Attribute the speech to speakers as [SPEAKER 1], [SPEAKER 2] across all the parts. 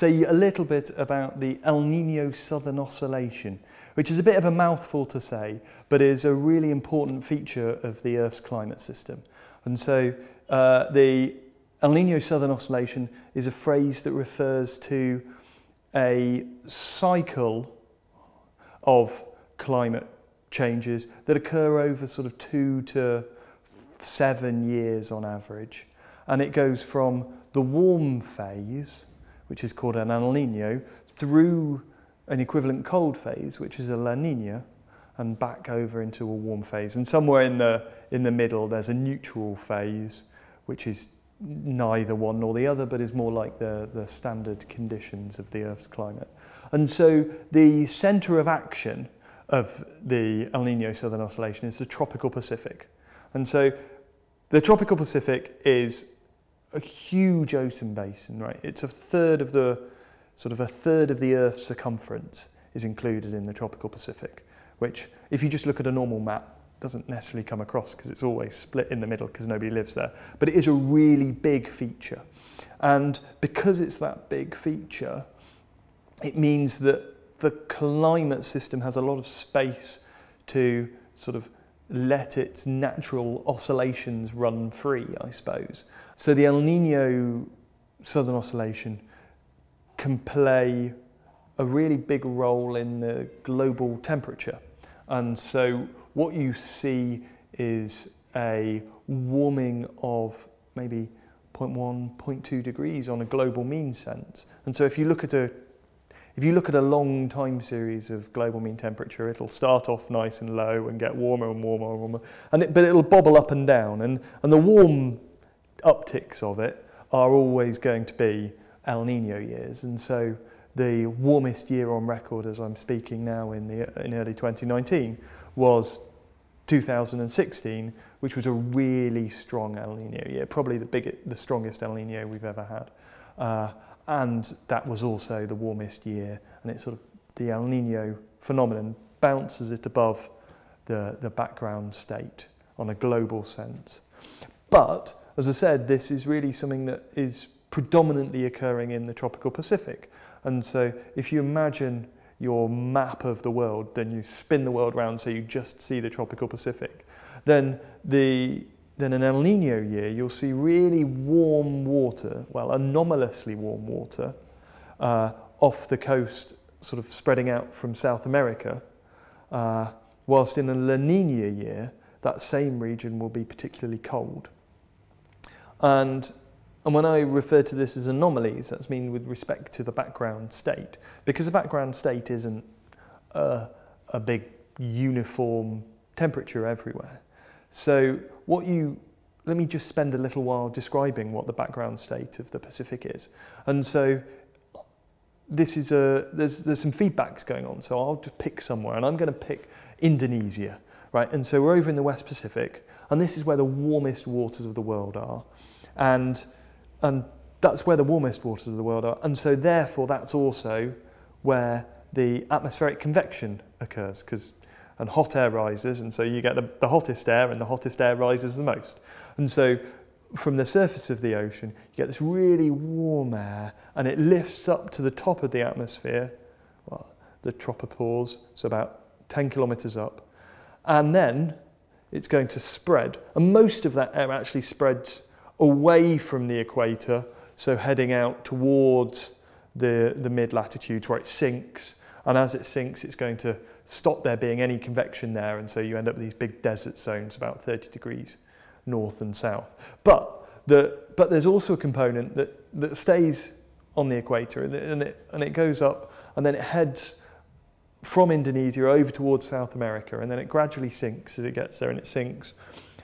[SPEAKER 1] say a little bit about the El Nino Southern Oscillation, which is a bit of a mouthful to say, but is a really important feature of the Earth's climate system. And so uh, the El Nino Southern Oscillation is a phrase that refers to a cycle of climate changes that occur over sort of two to seven years on average. And it goes from the warm phase, which is called an El Nino, through an equivalent cold phase, which is a La Nina, and back over into a warm phase. And somewhere in the, in the middle, there's a neutral phase, which is neither one nor the other, but is more like the, the standard conditions of the Earth's climate. And so the centre of action of the El Nino Southern Oscillation is the tropical Pacific. And so the tropical Pacific is a huge ocean basin, right? It's a third of the, sort of a third of the Earth's circumference is included in the tropical Pacific, which if you just look at a normal map, doesn't necessarily come across because it's always split in the middle because nobody lives there. But it is a really big feature. And because it's that big feature, it means that the climate system has a lot of space to sort of let its natural oscillations run free, I suppose. So the El Nino Southern Oscillation can play a really big role in the global temperature. And so what you see is a warming of maybe 0.1, 0.2 degrees on a global mean sense. And so if you look at a if you look at a long time series of global mean temperature, it'll start off nice and low and get warmer and warmer and warmer, and it, but it'll bobble up and down. And, and the warm upticks of it are always going to be El Nino years. And so the warmest year on record as I'm speaking now in, the, in early 2019 was 2016, which was a really strong El Nino year, probably the, biggest, the strongest El Nino we've ever had. Uh, and that was also the warmest year and it's sort of the El Nino phenomenon bounces it above the, the background state on a global sense. But, as I said, this is really something that is predominantly occurring in the tropical Pacific. And so if you imagine your map of the world, then you spin the world around so you just see the tropical Pacific, then the then an El Nino year, you'll see really warm water, well, anomalously warm water, uh, off the coast, sort of spreading out from South America, uh, whilst in a La Nina year, that same region will be particularly cold. And, and when I refer to this as anomalies, that's mean with respect to the background state, because the background state isn't a, a big uniform temperature everywhere. So what you, let me just spend a little while describing what the background state of the Pacific is. And so this is a, there's, there's some feedbacks going on. So I'll just pick somewhere and I'm going to pick Indonesia, right? And so we're over in the West Pacific and this is where the warmest waters of the world are. And, and that's where the warmest waters of the world are. And so therefore that's also where the atmospheric convection occurs because and hot air rises, and so you get the, the hottest air, and the hottest air rises the most. And so from the surface of the ocean, you get this really warm air, and it lifts up to the top of the atmosphere, well, the tropopause, so about 10 kilometers up, and then it's going to spread. And most of that air actually spreads away from the equator, so heading out towards the, the mid-latitudes where it sinks. And as it sinks, it's going to stop there being any convection there, and so you end up with these big desert zones about 30 degrees north and south. But, the, but there's also a component that, that stays on the equator, and and, it, and it goes up, and then it heads from Indonesia over towards South America, and then it gradually sinks as it gets there, and it sinks.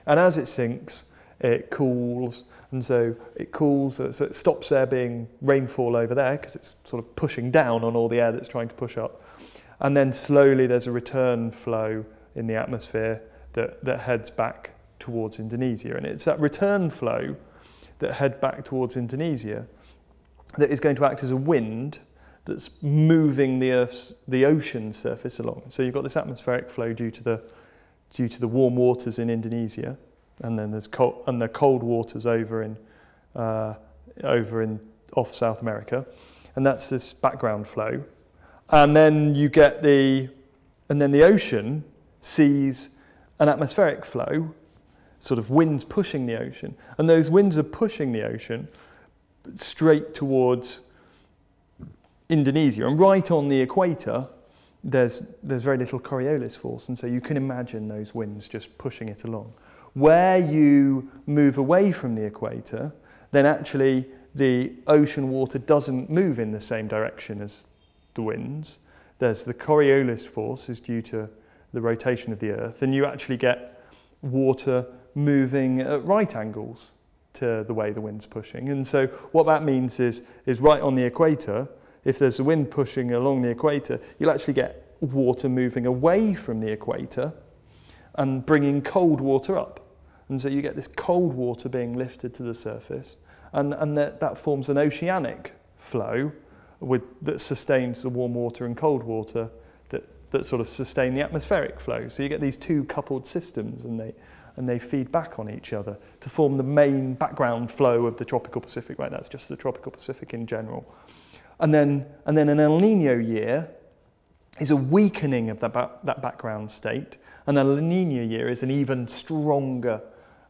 [SPEAKER 1] And as it sinks, it cools, and so it cools, uh, so it stops there being rainfall over there because it's sort of pushing down on all the air that's trying to push up. And then slowly there's a return flow in the atmosphere that, that heads back towards Indonesia. And it's that return flow that head back towards Indonesia that is going to act as a wind that's moving the Earth's, the ocean surface along. So you've got this atmospheric flow due to the, due to the warm waters in Indonesia, and then there's cold, and the cold waters over in, uh, over in off South America. and that's this background flow. And then you get the, and then the ocean sees an atmospheric flow, sort of winds pushing the ocean. And those winds are pushing the ocean straight towards Indonesia. And right on the equator, there's, there's very little Coriolis force. And so you can imagine those winds just pushing it along. Where you move away from the equator, then actually the ocean water doesn't move in the same direction as the winds. There's the Coriolis force is due to the rotation of the Earth, and you actually get water moving at right angles to the way the wind's pushing. And so what that means is, is right on the equator, if there's a wind pushing along the equator, you'll actually get water moving away from the equator and bringing cold water up. And so you get this cold water being lifted to the surface, and, and that, that forms an oceanic flow with, that sustains the warm water and cold water that, that sort of sustain the atmospheric flow. So you get these two coupled systems, and they, and they feed back on each other to form the main background flow of the tropical Pacific, right? That's just the tropical Pacific in general. And then, and then an El Nino year is a weakening of that, ba that background state. And a La Nina year is an even stronger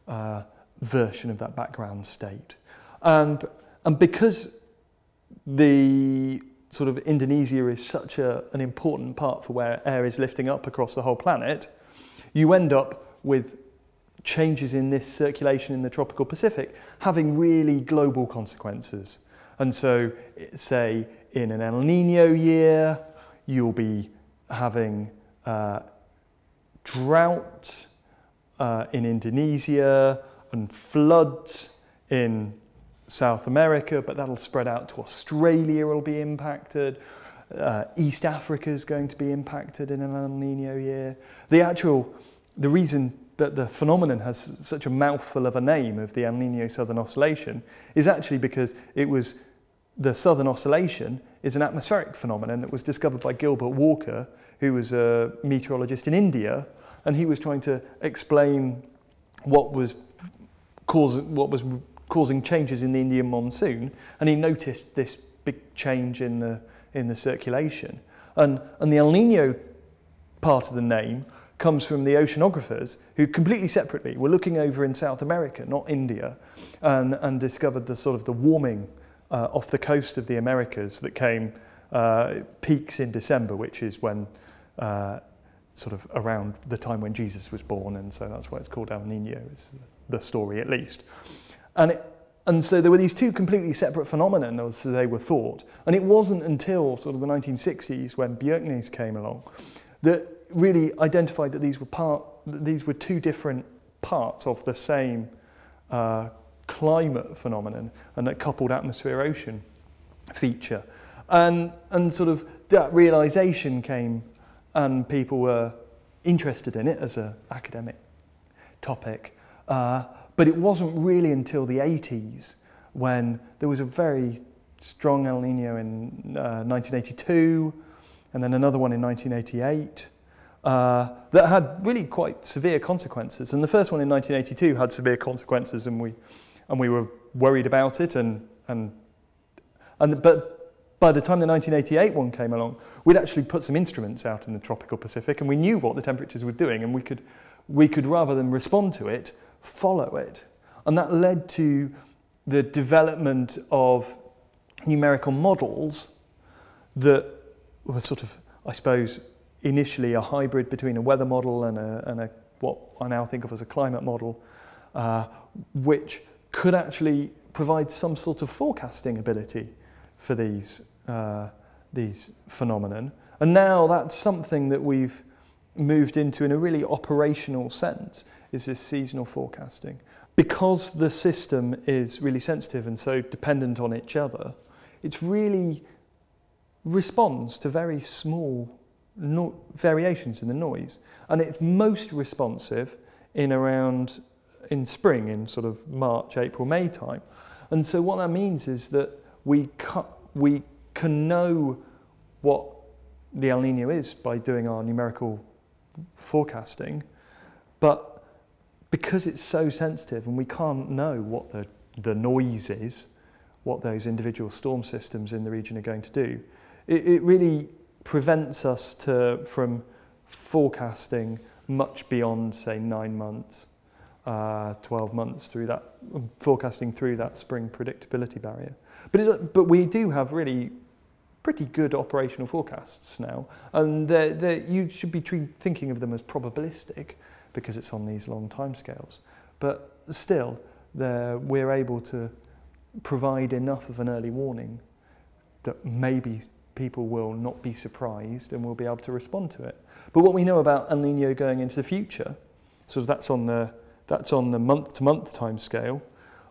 [SPEAKER 1] uh, version of that background state. And, and because the sort of Indonesia is such a, an important part for where air is lifting up across the whole planet, you end up with changes in this circulation in the tropical Pacific having really global consequences. And so, say, in an El Nino year, you'll be having uh, drought uh, in Indonesia and floods in South America, but that'll spread out to Australia, will be impacted. Uh, East Africa is going to be impacted in an El Nino year. The actual, the reason that the phenomenon has such a mouthful of a name of the El Nino Southern Oscillation is actually because it was the Southern Oscillation is an atmospheric phenomenon that was discovered by Gilbert Walker, who was a meteorologist in India, and he was trying to explain what was causing, what was causing changes in the Indian monsoon, and he noticed this big change in the, in the circulation. And, and the El Nino part of the name comes from the oceanographers who completely separately were looking over in South America, not India, and, and discovered the sort of the warming uh, off the coast of the Americas that came uh, peaks in December, which is when uh, sort of around the time when Jesus was born, and so that's why it's called El Nino, is the story at least. And, it, and so there were these two completely separate phenomena, as they were thought. And it wasn't until sort of the 1960s when Bjerknes came along that really identified that these were part, these were two different parts of the same uh, climate phenomenon and that coupled atmosphere ocean feature. And, and sort of that realization came and people were interested in it as an academic topic. Uh, but it wasn't really until the 80s when there was a very strong El Nino in uh, 1982 and then another one in 1988 uh, that had really quite severe consequences. And the first one in 1982 had severe consequences and we and we were worried about it. And, and, and, but by the time the 1988 one came along, we'd actually put some instruments out in the tropical Pacific and we knew what the temperatures were doing and we could, we could rather than respond to it, follow it. And that led to the development of numerical models that were sort of, I suppose, initially a hybrid between a weather model and a, and a what I now think of as a climate model, uh, which could actually provide some sort of forecasting ability for these, uh, these phenomenon. And now that's something that we've moved into in a really operational sense, is this seasonal forecasting. Because the system is really sensitive and so dependent on each other, it really responds to very small no variations in the noise. And it's most responsive in around in spring, in sort of March, April, May time. And so what that means is that we, we can know what the El Nino is by doing our numerical forecasting, but because it's so sensitive and we can't know what the, the noise is, what those individual storm systems in the region are going to do. It, it really prevents us to, from forecasting much beyond, say, nine months, uh, 12 months through that, forecasting through that spring predictability barrier. But, it, but we do have really pretty good operational forecasts now, and they're, they're, you should be thinking of them as probabilistic because it's on these long timescales. But still, we're able to provide enough of an early warning that maybe people will not be surprised and will be able to respond to it. But what we know about El Nino going into the future, so that's on the that's on the month to month time scale,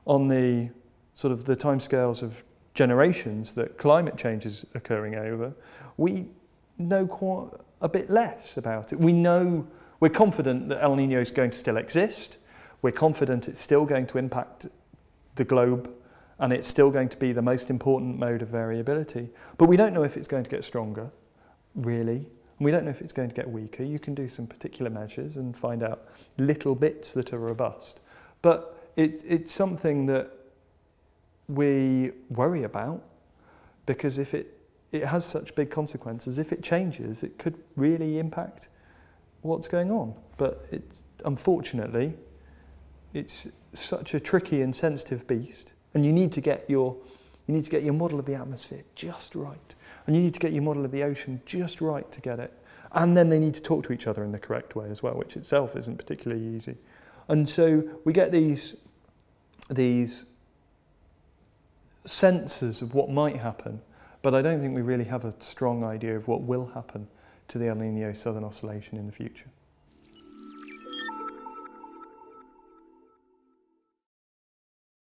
[SPEAKER 1] on the sort of the time scales of generations that climate change is occurring over, we know quite a bit less about it. We know we're confident that El Nino is going to still exist. We're confident it's still going to impact the globe and it's still going to be the most important mode of variability. But we don't know if it's going to get stronger, really. And we don't know if it's going to get weaker. You can do some particular measures and find out little bits that are robust. But it, it's something that we worry about because if it, it has such big consequences, if it changes, it could really impact what's going on. But it's, unfortunately, it's such a tricky and sensitive beast and you need to get your you need to get your model of the atmosphere just right. And you need to get your model of the ocean just right to get it. And then they need to talk to each other in the correct way as well, which itself isn't particularly easy. And so we get these, these senses of what might happen, but I don't think we really have a strong idea of what will happen to the El Nino Southern Oscillation in the future.